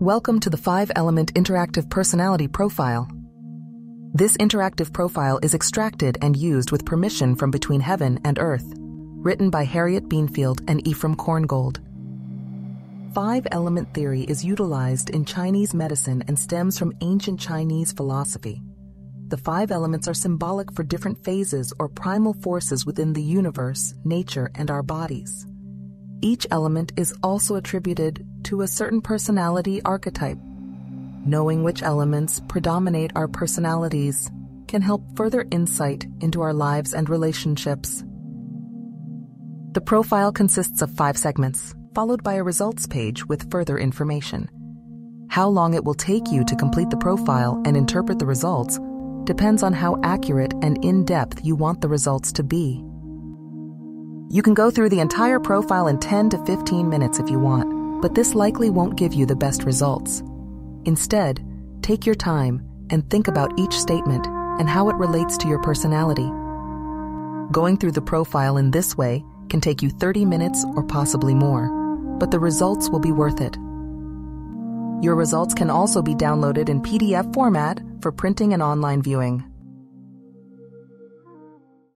Welcome to the 5-element interactive personality profile. This interactive profile is extracted and used with permission from between heaven and earth, written by Harriet Beinfield and Efrem Korngold. Five-element theory is utilized in Chinese medicine and stems from ancient Chinese philosophy. The five elements are symbolic for different phases or primal forces within the universe, nature, and our bodies. Each element is also attributed to a certain personality archetype. Knowing which elements predominate our personalities can help further insight into our lives and relationships. The profile consists of five segments, followed by a results page with further information. How long it will take you to complete the profile and interpret the results depends on how accurate and in depth you want the results to be. You can go through the entire profile in 10 to 15 minutes if you want, but this likely won't give you the best results. Instead, take your time and think about each statement and how it relates to your personality. Going through the profile in this way can take you 30 minutes or possibly more, but the results will be worth it. Your results can also be downloaded in PDF format for printing and online viewing.